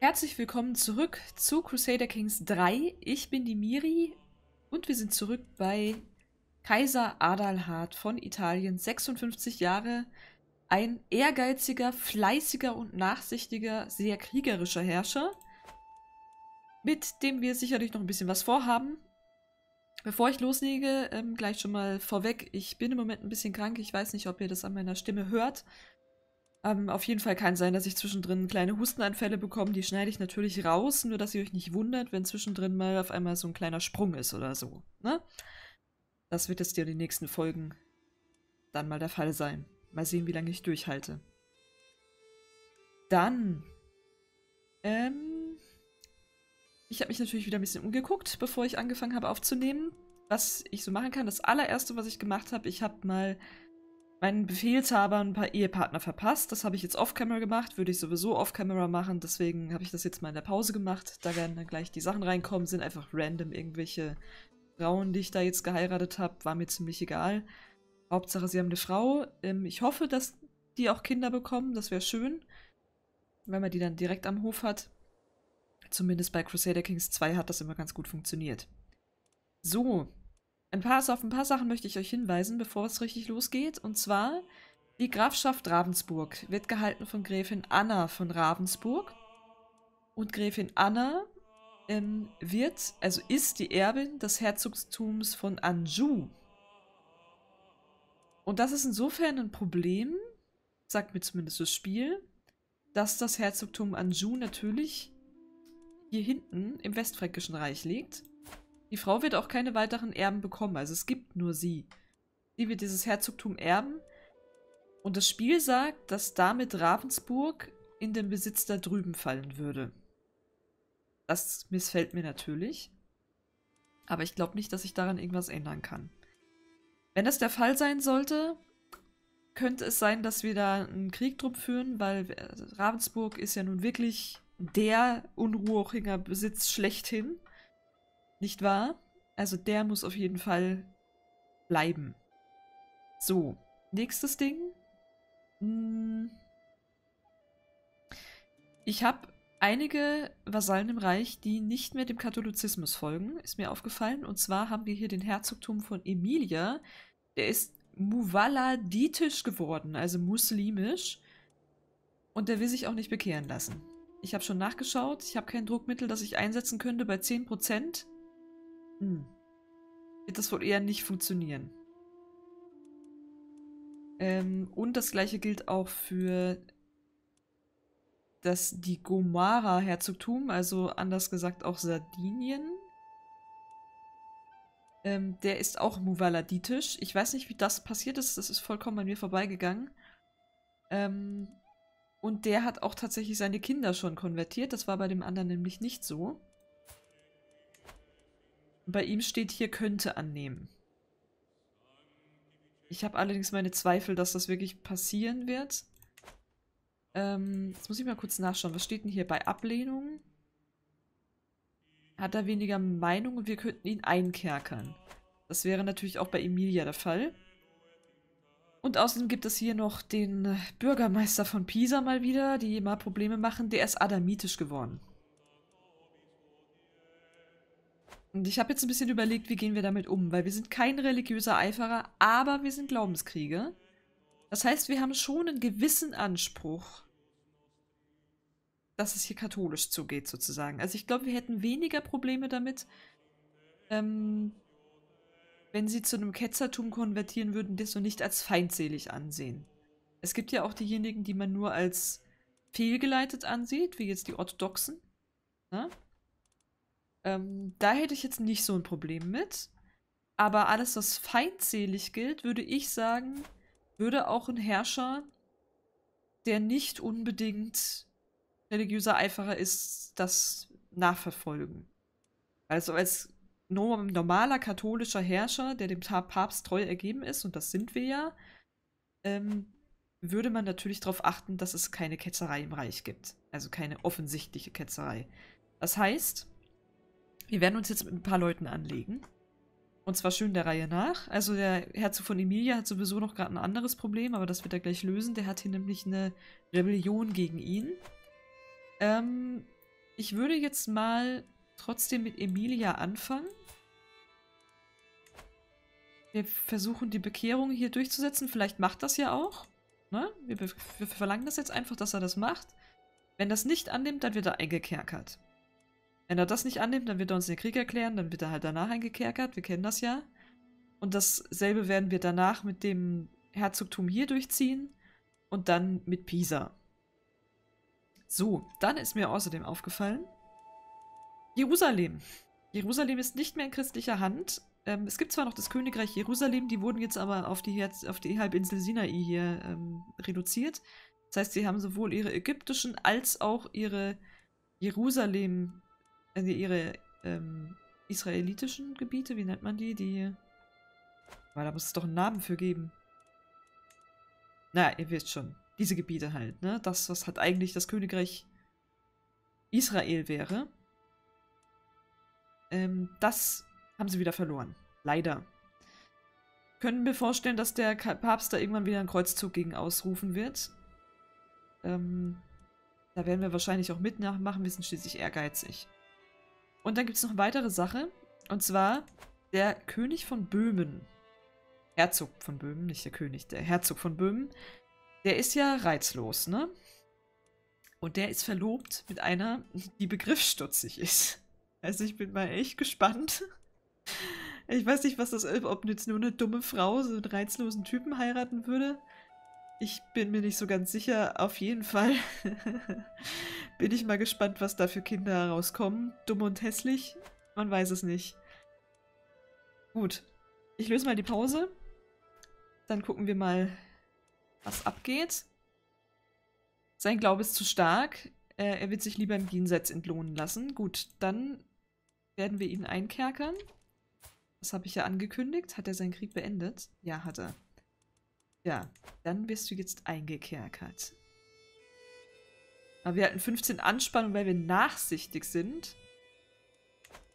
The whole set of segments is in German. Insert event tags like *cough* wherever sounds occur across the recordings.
Herzlich willkommen zurück zu Crusader Kings 3. Ich bin die Miri und wir sind zurück bei Kaiser Adalhard von Italien, 56 Jahre. Ein ehrgeiziger, fleißiger und nachsichtiger, sehr kriegerischer Herrscher, mit dem wir sicherlich noch ein bisschen was vorhaben. Bevor ich loslege, ähm, gleich schon mal vorweg, ich bin im Moment ein bisschen krank. Ich weiß nicht, ob ihr das an meiner Stimme hört. Ähm, auf jeden Fall kann sein, dass ich zwischendrin kleine Hustenanfälle bekomme. Die schneide ich natürlich raus, nur dass ihr euch nicht wundert, wenn zwischendrin mal auf einmal so ein kleiner Sprung ist oder so. Ne? Das wird jetzt ja die nächsten Folgen dann mal der Fall sein. Mal sehen, wie lange ich durchhalte. Dann. Ähm. Ich habe mich natürlich wieder ein bisschen umgeguckt, bevor ich angefangen habe aufzunehmen. Was ich so machen kann. Das allererste, was ich gemacht habe, ich habe mal meinen Befehlshaber ein paar Ehepartner verpasst. Das habe ich jetzt off-camera gemacht, würde ich sowieso off-camera machen. Deswegen habe ich das jetzt mal in der Pause gemacht. Da werden dann gleich die Sachen reinkommen, sind einfach random irgendwelche Frauen, die ich da jetzt geheiratet habe. War mir ziemlich egal. Hauptsache, sie haben eine Frau. Ähm, ich hoffe, dass die auch Kinder bekommen. Das wäre schön, wenn man die dann direkt am Hof hat. Zumindest bei Crusader Kings 2 hat das immer ganz gut funktioniert. So, ein paar, auf ein paar Sachen möchte ich euch hinweisen, bevor es richtig losgeht. Und zwar, die Grafschaft Ravensburg wird gehalten von Gräfin Anna von Ravensburg. Und Gräfin Anna ähm, wird, also ist die Erbin des Herzogtums von Anjou. Und das ist insofern ein Problem, sagt mir zumindest das Spiel, dass das Herzogtum Anjou natürlich hier hinten im Westfränkischen Reich liegt. Die Frau wird auch keine weiteren Erben bekommen, also es gibt nur sie. Sie wird dieses Herzogtum erben. Und das Spiel sagt, dass damit Ravensburg in den Besitz da drüben fallen würde. Das missfällt mir natürlich. Aber ich glaube nicht, dass ich daran irgendwas ändern kann. Wenn das der Fall sein sollte, könnte es sein, dass wir da einen Krieg drum führen, weil Ravensburg ist ja nun wirklich der Unruhiger Besitz schlechthin. Nicht wahr? Also der muss auf jeden Fall bleiben. So, nächstes Ding. Hm. Ich habe einige Vasallen im Reich, die nicht mehr dem Katholizismus folgen, ist mir aufgefallen. Und zwar haben wir hier den Herzogtum von Emilia. Der ist Muwaladitisch geworden, also muslimisch. Und der will sich auch nicht bekehren lassen. Ich habe schon nachgeschaut. Ich habe kein Druckmittel, das ich einsetzen könnte bei 10%. Hm. Wird das wohl eher nicht funktionieren. Ähm, und das gleiche gilt auch für das die Gomara-Herzogtum, also anders gesagt auch Sardinien. Ähm, der ist auch muvaladitisch. Ich weiß nicht, wie das passiert ist. Das ist vollkommen an mir vorbeigegangen. Ähm, und der hat auch tatsächlich seine Kinder schon konvertiert. Das war bei dem anderen nämlich nicht so. Bei ihm steht hier, könnte annehmen. Ich habe allerdings meine Zweifel, dass das wirklich passieren wird. Ähm, jetzt muss ich mal kurz nachschauen. Was steht denn hier bei Ablehnung? Hat er weniger Meinung und wir könnten ihn einkerkern. Das wäre natürlich auch bei Emilia der Fall. Und außerdem gibt es hier noch den Bürgermeister von Pisa mal wieder, die immer Probleme machen. Der ist adamitisch geworden. Und ich habe jetzt ein bisschen überlegt, wie gehen wir damit um, weil wir sind kein religiöser Eiferer, aber wir sind Glaubenskrieger. Das heißt, wir haben schon einen gewissen Anspruch, dass es hier katholisch zugeht, sozusagen. Also ich glaube, wir hätten weniger Probleme damit, ähm, wenn sie zu einem Ketzertum konvertieren würden, das so nicht als feindselig ansehen. Es gibt ja auch diejenigen, die man nur als fehlgeleitet ansieht, wie jetzt die Orthodoxen. Ne? Ähm, da hätte ich jetzt nicht so ein Problem mit. Aber alles, was feindselig gilt, würde ich sagen, würde auch ein Herrscher, der nicht unbedingt religiöser Eiferer ist, das nachverfolgen. Also als normaler katholischer Herrscher, der dem Papst treu ergeben ist, und das sind wir ja, ähm, würde man natürlich darauf achten, dass es keine Ketzerei im Reich gibt. Also keine offensichtliche Ketzerei. Das heißt, wir werden uns jetzt mit ein paar Leuten anlegen. Und zwar schön der Reihe nach. Also der Herzog von Emilia hat sowieso noch gerade ein anderes Problem, aber das wird er gleich lösen. Der hat hier nämlich eine Rebellion gegen ihn. Ähm, Ich würde jetzt mal trotzdem mit Emilia anfangen. Wir versuchen die Bekehrung hier durchzusetzen. Vielleicht macht das ja auch. Ne? Wir, wir verlangen das jetzt einfach, dass er das macht. Wenn das nicht annimmt, dann wird er eingekerkert. Wenn er das nicht annimmt, dann wird er uns den Krieg erklären, dann wird er halt danach eingekerkert. Wir kennen das ja. Und dasselbe werden wir danach mit dem Herzogtum hier durchziehen und dann mit Pisa. So, dann ist mir außerdem aufgefallen, Jerusalem. Jerusalem ist nicht mehr in christlicher Hand. Ähm, es gibt zwar noch das Königreich Jerusalem, die wurden jetzt aber auf die, auf die Halbinsel Sinai hier ähm, reduziert. Das heißt, sie haben sowohl ihre ägyptischen als auch ihre Jerusalem, also ihre ähm, israelitischen Gebiete, wie nennt man die? Die. Weil da muss es doch einen Namen für geben. Naja, ihr wisst schon. Diese Gebiete halt, ne? Das, was halt eigentlich das Königreich Israel wäre. Ähm, das haben sie wieder verloren. Leider. Können wir vorstellen, dass der Papst da irgendwann wieder einen Kreuzzug gegen ausrufen wird. Ähm, da werden wir wahrscheinlich auch mit nachmachen. Wir sind schließlich ehrgeizig. Und dann gibt es noch eine weitere Sache. Und zwar der König von Böhmen. Herzog von Böhmen, nicht der König, der Herzog von Böhmen. Der ist ja reizlos, ne? Und der ist verlobt mit einer, die begriffsstutzig ist. Also ich bin mal echt gespannt. Ich weiß nicht, was das ist, ob jetzt nur eine dumme Frau so einen reizlosen Typen heiraten würde. Ich bin mir nicht so ganz sicher. Auf jeden Fall *laughs* bin ich mal gespannt, was da für Kinder herauskommen. Dumm und hässlich? Man weiß es nicht. Gut. Ich löse mal die Pause. Dann gucken wir mal, was abgeht. Sein Glaube ist zu stark. Er wird sich lieber im Jenseits entlohnen lassen. Gut, dann werden wir ihn einkerkern. Das habe ich ja angekündigt. Hat er seinen Krieg beendet? Ja, hat er. Ja, dann wirst du jetzt eingekerkert. Aber wir hatten 15 Anspannung, weil wir nachsichtig sind.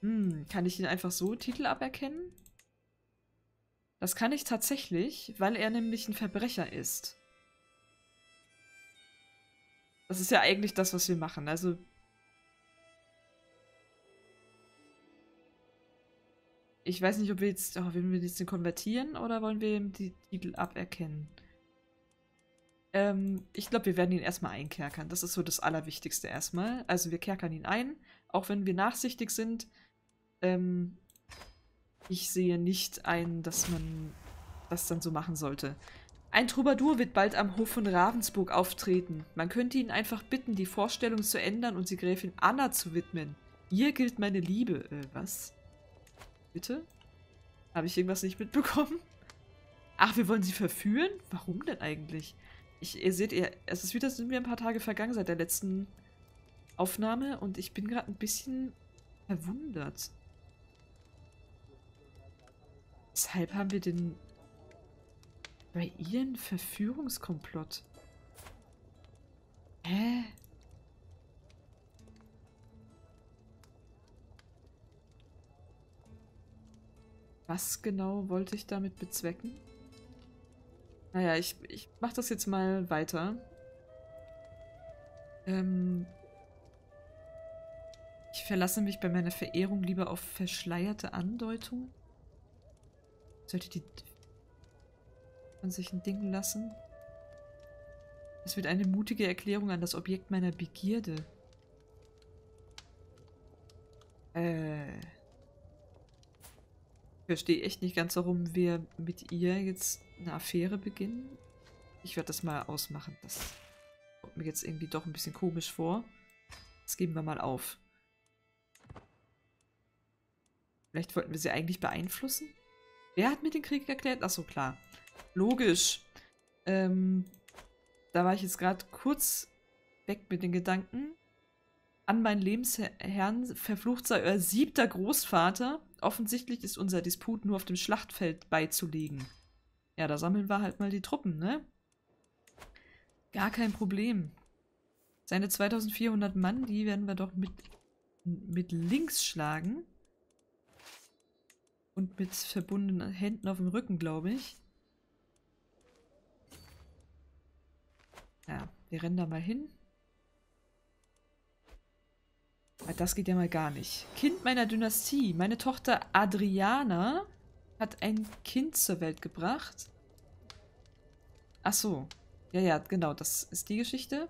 Hm, kann ich ihn einfach so Titel aberkennen? Das kann ich tatsächlich, weil er nämlich ein Verbrecher ist. Das ist ja eigentlich das, was wir machen. Also. Ich weiß nicht, ob wir jetzt. Oh, wir jetzt den konvertieren oder wollen wir ihm die Titel aberkennen? Ähm, ich glaube, wir werden ihn erstmal einkerkern. Das ist so das Allerwichtigste erstmal. Also wir kerkern ihn ein, auch wenn wir nachsichtig sind. Ähm, ich sehe nicht ein, dass man das dann so machen sollte. Ein Troubadour wird bald am Hof von Ravensburg auftreten. Man könnte ihn einfach bitten, die Vorstellung zu ändern und sie Gräfin Anna zu widmen. Ihr gilt meine Liebe. Äh, was? Bitte? Habe ich irgendwas nicht mitbekommen? Ach, wir wollen sie verführen? Warum denn eigentlich? Ich, ihr seht, ihr, es ist wieder, sind wir ein paar Tage vergangen seit der letzten Aufnahme und ich bin gerade ein bisschen verwundert. Weshalb haben wir denn bei ihr einen Verführungskomplott? Hä? Was genau wollte ich damit bezwecken? Naja, ich, ich mach das jetzt mal weiter. Ähm, ich verlasse mich bei meiner Verehrung lieber auf verschleierte Andeutung. Sollte die von sich ein Ding lassen? Es wird eine mutige Erklärung an das Objekt meiner Begierde. Äh. Ich verstehe echt nicht ganz, warum wir mit ihr jetzt eine Affäre beginnen. Ich werde das mal ausmachen. Das kommt mir jetzt irgendwie doch ein bisschen komisch vor. Das geben wir mal auf. Vielleicht wollten wir sie eigentlich beeinflussen? Wer hat mir den Krieg erklärt? Achso, klar. Logisch. Ähm, da war ich jetzt gerade kurz weg mit den Gedanken. An meinen Lebensherrn verflucht sei euer siebter Großvater. Offensichtlich ist unser Disput nur auf dem Schlachtfeld beizulegen. Ja, da sammeln wir halt mal die Truppen, ne? Gar kein Problem. Seine 2400 Mann, die werden wir doch mit, mit links schlagen. Und mit verbundenen Händen auf dem Rücken, glaube ich. Ja, wir rennen da mal hin. Das geht ja mal gar nicht. Kind meiner Dynastie. Meine Tochter Adriana hat ein Kind zur Welt gebracht. Ach so. Ja, ja, genau. Das ist die Geschichte.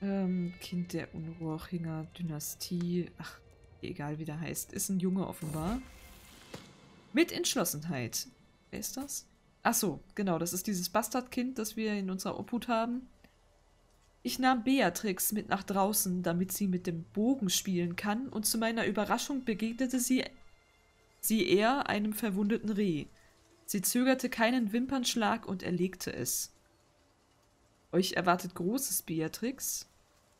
Ähm, kind der Unruhinger Dynastie. Ach, egal wie der heißt. Ist ein Junge offenbar. Mit Entschlossenheit. Wer ist das? Ach so, genau. Das ist dieses Bastardkind, das wir in unserer Obhut haben. Ich nahm Beatrix mit nach draußen, damit sie mit dem Bogen spielen kann, und zu meiner Überraschung begegnete sie, sie eher einem verwundeten Reh. Sie zögerte keinen Wimpernschlag und erlegte es. Euch erwartet Großes, Beatrix.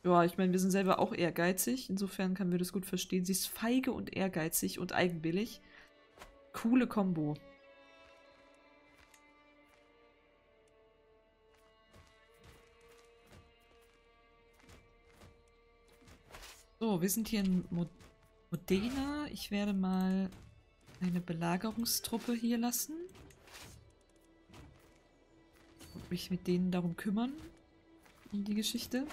Ja, ich meine, wir sind selber auch ehrgeizig. Insofern können wir das gut verstehen. Sie ist feige und ehrgeizig und eigenwillig. Coole Kombo. So, wir sind hier in Modena. Ich werde mal eine Belagerungstruppe hier lassen. Und mich mit denen darum kümmern. Um die Geschichte.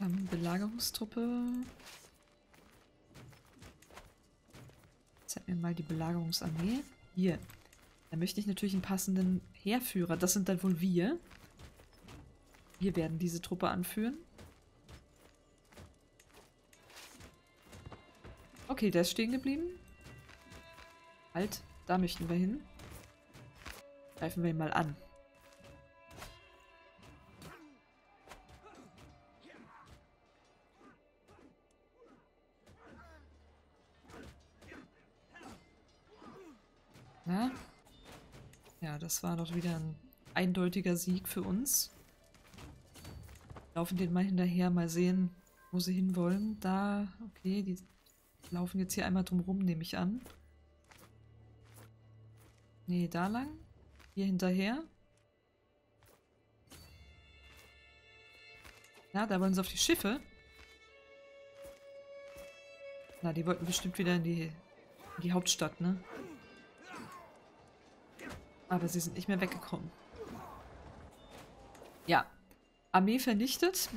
Ähm, Belagerungstruppe. Zeig mir mal die Belagerungsarmee. Hier. Da möchte ich natürlich einen passenden Heerführer. Das sind dann wohl wir. Wir werden diese Truppe anführen. Okay, der ist stehen geblieben. Halt, da möchten wir hin. Greifen wir ihn mal an. Na? Ja, das war doch wieder ein eindeutiger Sieg für uns. Laufen den mal hinterher, mal sehen, wo sie hinwollen. Da, okay, die laufen jetzt hier einmal drumrum, nehme ich an. Nee, da lang. Hier hinterher. Na, da wollen sie auf die Schiffe. Na, die wollten bestimmt wieder in die, in die Hauptstadt, ne? Aber sie sind nicht mehr weggekommen. Ja. Armee vernichtet.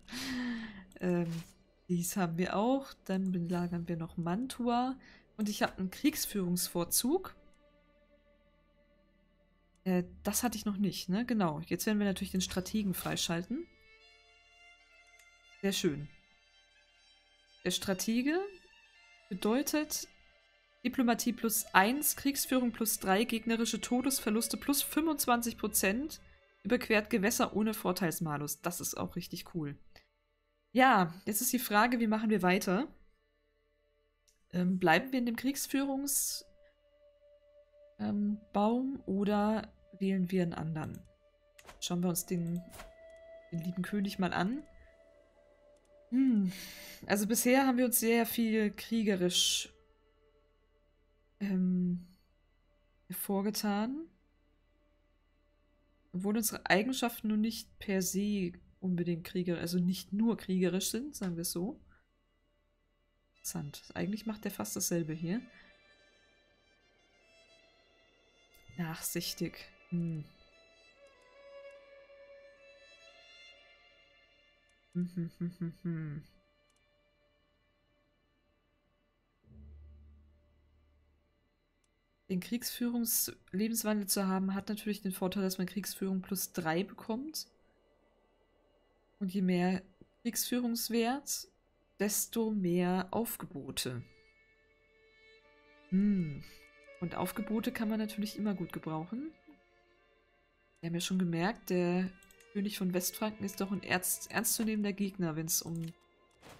*laughs* ähm, dies haben wir auch. Dann belagern wir noch Mantua. Und ich habe einen Kriegsführungsvorzug. Äh, das hatte ich noch nicht, ne? Genau. Jetzt werden wir natürlich den Strategen freischalten. Sehr schön. Der Stratege bedeutet Diplomatie plus 1, Kriegsführung plus 3, gegnerische Todesverluste plus 25%, überquert Gewässer ohne Vorteilsmalus. Das ist auch richtig cool. Ja, jetzt ist die Frage, wie machen wir weiter? Ähm, bleiben wir in dem Kriegsführungsbaum ähm, oder wählen wir einen anderen? Schauen wir uns den, den lieben König mal an. Hm. Also bisher haben wir uns sehr viel kriegerisch ähm, hervorgetan. Obwohl unsere Eigenschaften nun nicht per se unbedingt kriegerisch, also nicht nur kriegerisch sind, sagen wir so. Interessant. Eigentlich macht der fast dasselbe hier. Nachsichtig. Hm. Hm, hm, hm, hm, hm. Den Kriegsführungslebenswandel zu haben, hat natürlich den Vorteil, dass man Kriegsführung plus 3 bekommt. Und je mehr Kriegsführungswert, desto mehr Aufgebote. Hm. Und Aufgebote kann man natürlich immer gut gebrauchen. Wir haben ja schon gemerkt, der König von Westfranken ist doch ein ernst, ernstzunehmender Gegner, wenn es um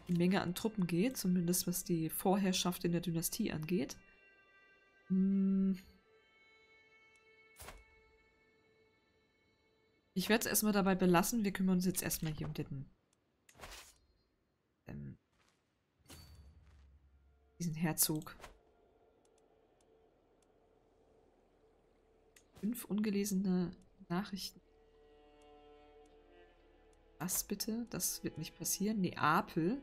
die Menge an Truppen geht, zumindest was die Vorherrschaft in der Dynastie angeht. Hm. Ich werde es erstmal dabei belassen. Wir kümmern uns jetzt erstmal hier um den. Ähm, diesen Herzog. Fünf ungelesene Nachrichten. Was bitte? Das wird nicht passieren. Neapel.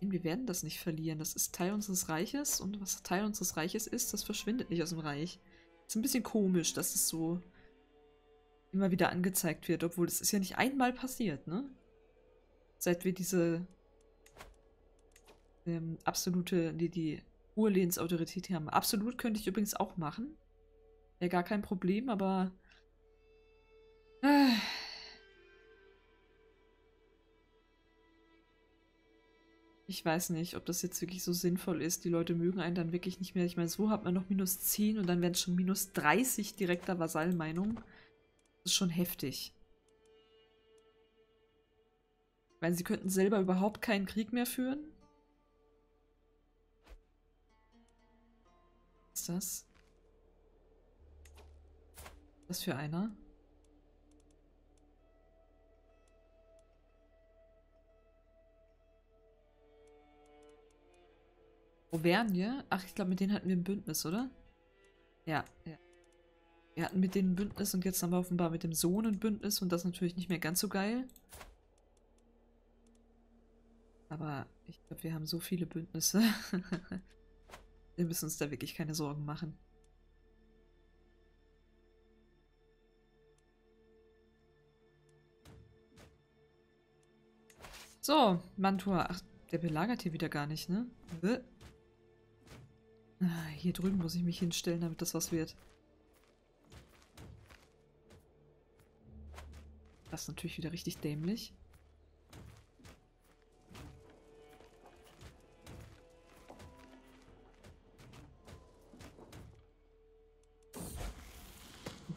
Wir werden das nicht verlieren. Das ist Teil unseres Reiches und was Teil unseres Reiches ist, das verschwindet nicht aus dem Reich. Ist ein bisschen komisch, dass es so immer wieder angezeigt wird, obwohl es ist ja nicht einmal passiert, ne? Seit wir diese ähm, absolute, die, die Urlehnsautorität haben. Absolut könnte ich übrigens auch machen. Wäre gar kein Problem, aber äh, Ich weiß nicht, ob das jetzt wirklich so sinnvoll ist. Die Leute mögen einen dann wirklich nicht mehr. Ich meine, so hat man noch minus 10 und dann werden es schon minus 30 direkter Vasallmeinung. Das ist schon heftig. Weil sie könnten selber überhaupt keinen Krieg mehr führen. Was ist das? Was für einer? Wir? Ach, ich glaube, mit denen hatten wir ein Bündnis, oder? Ja, ja. Wir hatten mit denen ein Bündnis und jetzt haben wir offenbar mit dem Sohn ein Bündnis und das ist natürlich nicht mehr ganz so geil. Aber ich glaube, wir haben so viele Bündnisse. *laughs* wir müssen uns da wirklich keine Sorgen machen. So, Mantua. Ach, der belagert hier wieder gar nicht, ne? Ah, hier drüben muss ich mich hinstellen, damit das was wird. Das ist natürlich wieder richtig dämlich.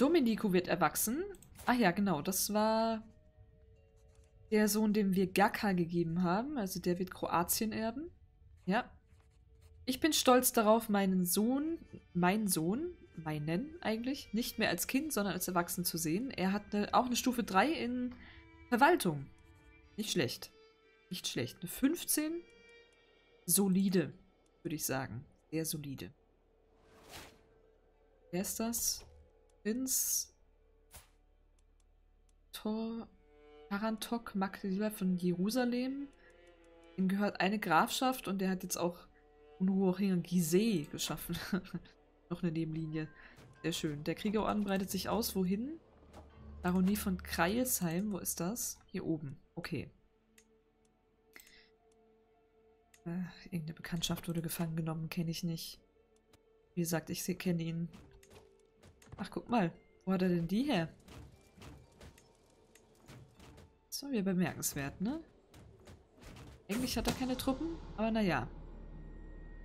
Domenico wird erwachsen. Ach ja, genau, das war der Sohn, dem wir Gaka gegeben haben. Also der wird Kroatien erben. Ja, ich bin stolz darauf, meinen Sohn, mein Sohn, meinen eigentlich, nicht mehr als Kind, sondern als Erwachsen zu sehen. Er hat eine, auch eine Stufe 3 in Verwaltung. Nicht schlecht. Nicht schlecht. Eine 15. Solide, würde ich sagen. Sehr solide. Wer ist das? Prinz Tor Tarantok Makriva von Jerusalem. Ihm gehört eine Grafschaft und der hat jetzt auch Unruhigen Gizeh geschaffen. *laughs* Noch eine Nebenlinie. Sehr schön. Der Kriegerorden breitet sich aus. Wohin? Baronie von Kreilsheim. Wo ist das? Hier oben. Okay. Äh, irgendeine Bekanntschaft wurde gefangen genommen. Kenne ich nicht. Wie gesagt, ich kenne ihn. Ach, guck mal. Wo hat er denn die her? So, wie bemerkenswert, ne? Eigentlich hat er keine Truppen, aber naja.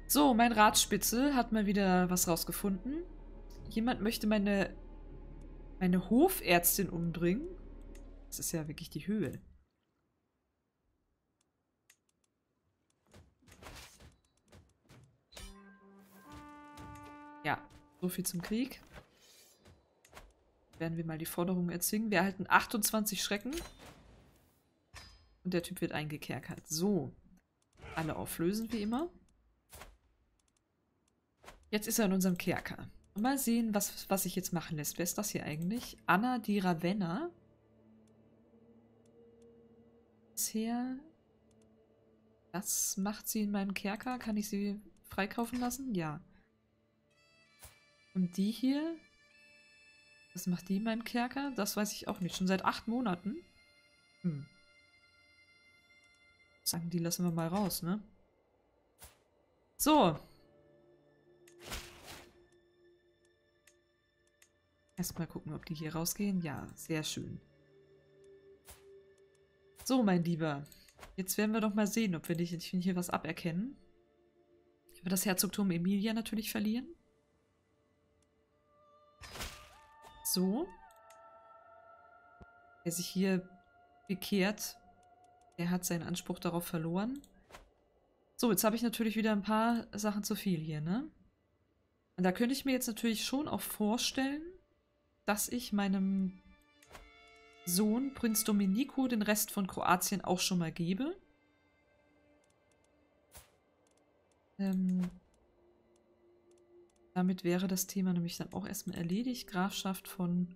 So, mein Ratsspitzel hat mal wieder was rausgefunden. Jemand möchte meine, meine Hofärztin umbringen. Das ist ja wirklich die Höhe. Ja, so viel zum Krieg. Werden wir mal die Forderungen erzwingen. Wir erhalten 28 Schrecken. Und der Typ wird eingekerkert. So. Alle auflösen wie immer. Jetzt ist er in unserem Kerker. Mal sehen, was, was sich jetzt machen lässt. Wer ist das hier eigentlich? Anna di Ravenna. Bisher. Das macht sie in meinem Kerker. Kann ich sie freikaufen lassen? Ja. Und die hier? Was macht die in meinem Kerker? Das weiß ich auch nicht. Schon seit acht Monaten? Hm. Sagen, die lassen wir mal raus, ne? So, Erstmal gucken, ob die hier rausgehen. Ja, sehr schön. So, mein Lieber. Jetzt werden wir doch mal sehen, ob wir nicht hier was aberkennen. Ich werde das Herzogtum Emilia natürlich verlieren. So. Wer sich hier bekehrt, der hat seinen Anspruch darauf verloren. So, jetzt habe ich natürlich wieder ein paar Sachen zu viel hier, ne? Und da könnte ich mir jetzt natürlich schon auch vorstellen, dass ich meinem Sohn Prinz Domenico den Rest von Kroatien auch schon mal gebe. Ähm, damit wäre das Thema nämlich dann auch erstmal erledigt. Grafschaft von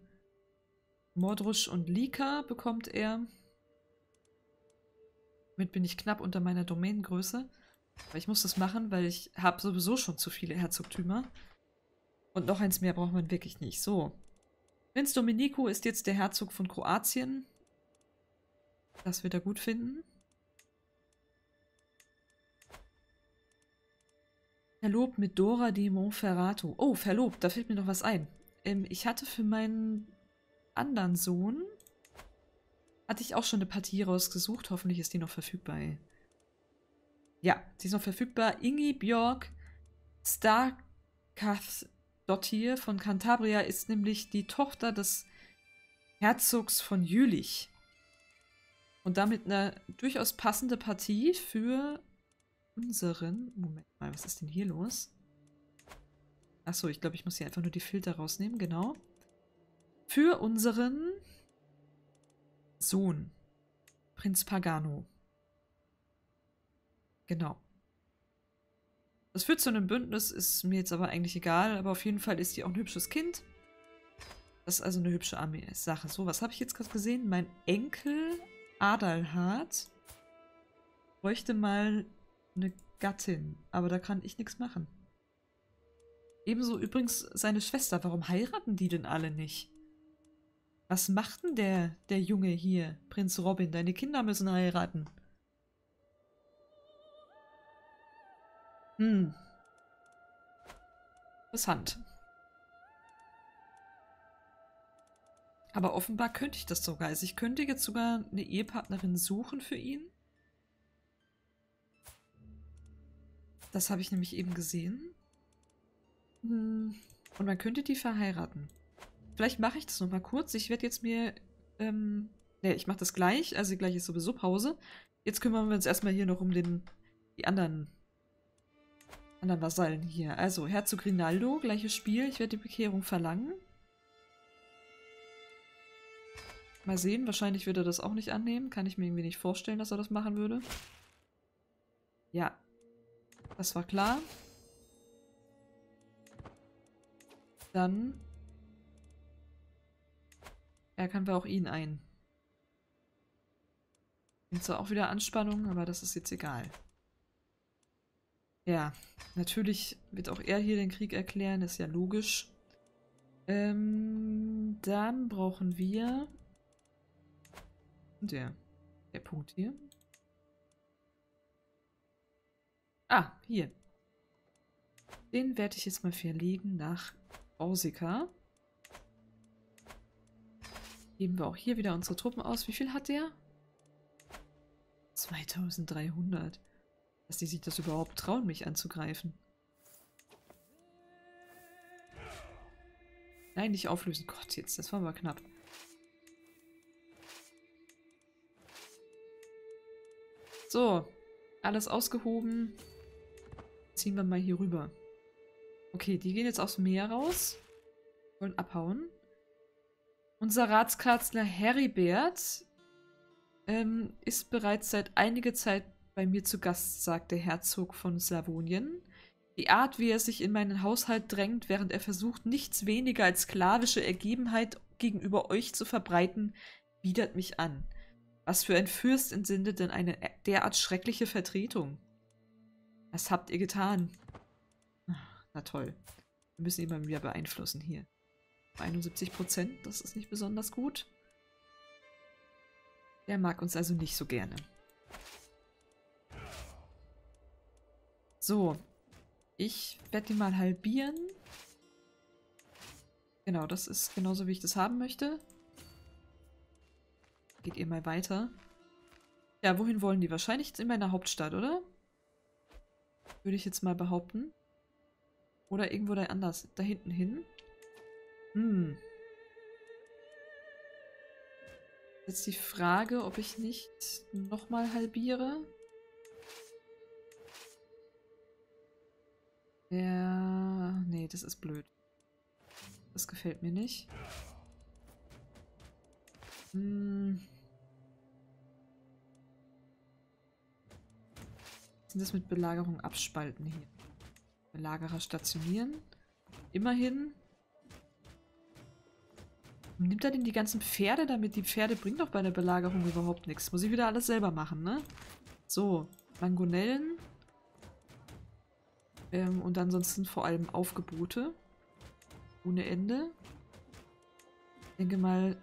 Mordrusch und Lika bekommt er. Damit bin ich knapp unter meiner Domänengröße. Aber ich muss das machen, weil ich habe sowieso schon zu viele Herzogtümer. Und noch eins mehr braucht man wirklich nicht. So. Prinz Domenico ist jetzt der Herzog von Kroatien. Das wird er gut finden. Verlobt mit Dora di Monferrato. Oh, verlobt, da fällt mir noch was ein. Ähm, ich hatte für meinen anderen Sohn, hatte ich auch schon eine Partie rausgesucht. Hoffentlich ist die noch verfügbar. Ja, die ist noch verfügbar. Ingi Björk Starkath-Dottir von Cantabria ist nämlich die Tochter des Herzogs von Jülich. Und damit eine durchaus passende Partie für unseren... Moment mal, was ist denn hier los? Achso, ich glaube, ich muss hier einfach nur die Filter rausnehmen, genau. Für unseren Sohn, Prinz Pagano. Genau. Das führt zu einem Bündnis, ist mir jetzt aber eigentlich egal, aber auf jeden Fall ist die auch ein hübsches Kind. Das ist also eine hübsche Armee-Sache. So, was habe ich jetzt gerade gesehen? Mein Enkel Adalhard bräuchte mal eine Gattin, aber da kann ich nichts machen. Ebenso übrigens seine Schwester. Warum heiraten die denn alle nicht? Was macht denn der, der Junge hier, Prinz Robin? Deine Kinder müssen heiraten. Hm. Interessant. Aber offenbar könnte ich das sogar. Also ich könnte jetzt sogar eine Ehepartnerin suchen für ihn. Das habe ich nämlich eben gesehen. Hm. Und man könnte die verheiraten. Vielleicht mache ich das nochmal kurz. Ich werde jetzt mir... Ähm, ne, ich mache das gleich. Also gleich ist sowieso Pause. Jetzt kümmern wir uns erstmal hier noch um den, die anderen anderen Vasallen hier. Also, Herzog Rinaldo, gleiches Spiel. Ich werde die Bekehrung verlangen. Mal sehen, wahrscheinlich wird er das auch nicht annehmen. Kann ich mir irgendwie nicht vorstellen, dass er das machen würde. Ja, das war klar. Dann ärgern wir auch ihn ein. Sind zwar auch wieder Anspannung, aber das ist jetzt egal. Ja, natürlich wird auch er hier den Krieg erklären, ist ja logisch. Ähm, dann brauchen wir der, der Punkt hier. Ah, hier. Den werde ich jetzt mal verlegen nach Orsika. Geben wir auch hier wieder unsere Truppen aus. Wie viel hat der? 2300 dass die sich das überhaupt trauen, mich anzugreifen. Nein, nicht auflösen. Gott, jetzt, das war mal knapp. So, alles ausgehoben. Ziehen wir mal hier rüber. Okay, die gehen jetzt aufs Meer raus. Wollen abhauen. Unser Ratskanzler Heribert ähm, ist bereits seit einiger Zeit bei mir zu Gast, sagt der Herzog von Slawonien. Die Art, wie er sich in meinen Haushalt drängt, während er versucht, nichts weniger als sklavische Ergebenheit gegenüber euch zu verbreiten, widert mich an. Was für ein Fürst entsindet denn eine derart schreckliche Vertretung? Was habt ihr getan? Na toll. Wir müssen ihn mal wieder beeinflussen hier. 71 Prozent, das ist nicht besonders gut. Der mag uns also nicht so gerne. So. Ich werde die mal halbieren. Genau, das ist genauso, wie ich das haben möchte. Geht ihr mal weiter. Ja, wohin wollen die? Wahrscheinlich in meiner Hauptstadt, oder? Würde ich jetzt mal behaupten. Oder irgendwo da anders. Da hinten hin. Hm. Jetzt die Frage, ob ich nicht nochmal halbiere. Ja, nee, das ist blöd. Das gefällt mir nicht. Hm. Was sind das mit Belagerung abspalten hier? Belagerer stationieren. Immerhin. Nimmt er denn die ganzen Pferde damit? Die Pferde bringen doch bei der Belagerung überhaupt nichts. Muss ich wieder alles selber machen, ne? So, Mangonellen. Ähm, und ansonsten vor allem Aufgebote. Ohne Ende. denke mal,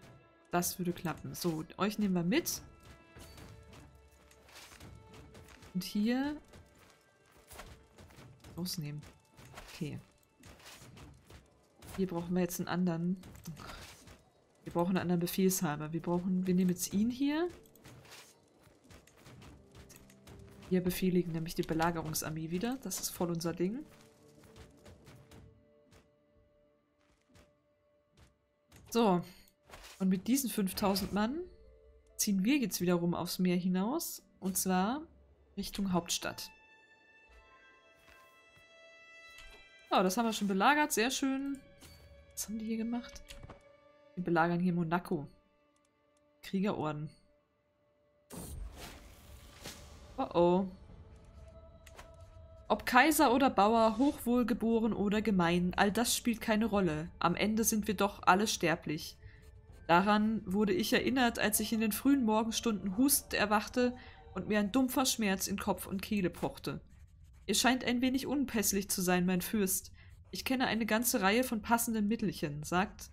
das würde klappen. So, euch nehmen wir mit. Und hier rausnehmen. Okay. Hier brauchen wir jetzt einen anderen. Wir brauchen einen anderen Befehlshaber. Wir brauchen, wir nehmen jetzt ihn hier. Wir befehligen nämlich die Belagerungsarmee wieder. Das ist voll unser Ding. So. Und mit diesen 5000 Mann ziehen wir jetzt wiederum aufs Meer hinaus. Und zwar Richtung Hauptstadt. Ja, das haben wir schon belagert. Sehr schön. Was haben die hier gemacht? Wir belagern hier Monaco. Kriegerorden. Oh oh. Ob Kaiser oder Bauer, hochwohlgeboren oder gemein, all das spielt keine Rolle. Am Ende sind wir doch alle sterblich. Daran wurde ich erinnert, als ich in den frühen Morgenstunden hustend erwachte und mir ein dumpfer Schmerz in Kopf und Kehle pochte. Ihr scheint ein wenig unpässlich zu sein, mein Fürst. Ich kenne eine ganze Reihe von passenden Mittelchen, sagt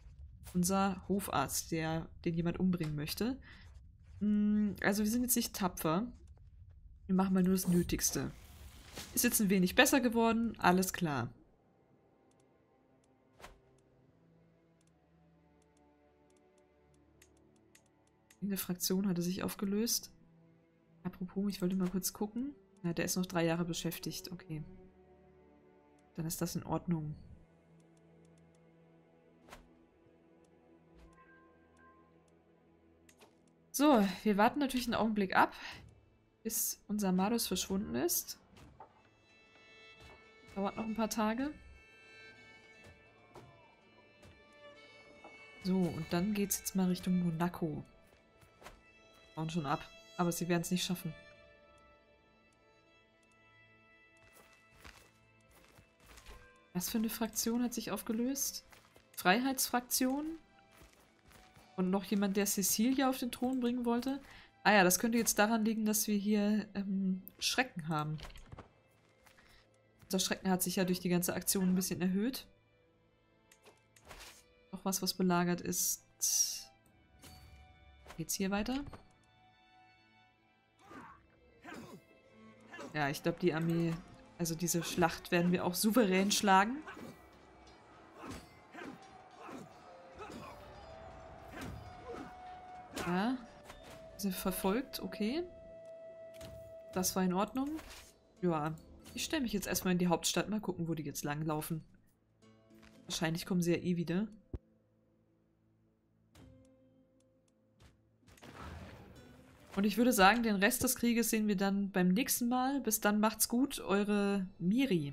unser Hofarzt, der den jemand umbringen möchte. Hm, also wir sind jetzt nicht tapfer. Wir machen mal nur das Nötigste. Ist jetzt ein wenig besser geworden, alles klar. Eine Fraktion hatte sich aufgelöst. Apropos, ich wollte mal kurz gucken. Na, der ist noch drei Jahre beschäftigt. Okay. Dann ist das in Ordnung. So, wir warten natürlich einen Augenblick ab, bis unser Malus verschwunden ist. Dauert noch ein paar Tage. So, und dann geht es jetzt mal Richtung Monaco. Bauen schon ab. Aber sie werden es nicht schaffen. Was für eine Fraktion hat sich aufgelöst? Freiheitsfraktion? Und noch jemand, der Cecilia auf den Thron bringen wollte? Ah ja, das könnte jetzt daran liegen, dass wir hier ähm, Schrecken haben. Unser Schrecken hat sich ja durch die ganze Aktion ein bisschen erhöht. Noch was, was belagert ist. Geht's hier weiter? Ja, ich glaube, die Armee also diese Schlacht werden wir auch souverän schlagen. Ja. Sie verfolgt, okay. Das war in Ordnung. Ja. Ich stelle mich jetzt erstmal in die Hauptstadt. Mal gucken, wo die jetzt langlaufen. Wahrscheinlich kommen sie ja eh wieder. Und ich würde sagen, den Rest des Krieges sehen wir dann beim nächsten Mal. Bis dann macht's gut, eure Miri.